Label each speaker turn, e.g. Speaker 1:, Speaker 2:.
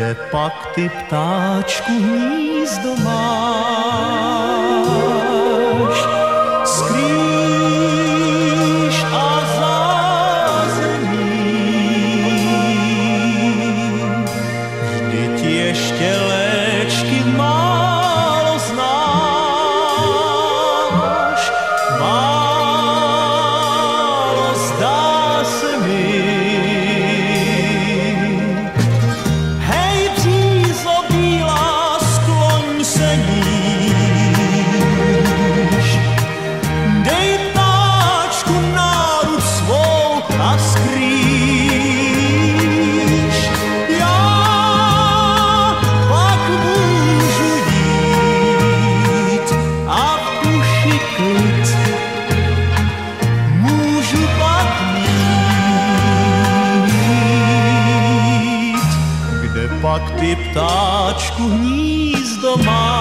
Speaker 1: Kde pak ty ptáčku hnízdo máš? A skrýš. Já pak a klid. Kde pak ty ptáčku hnízdo máš?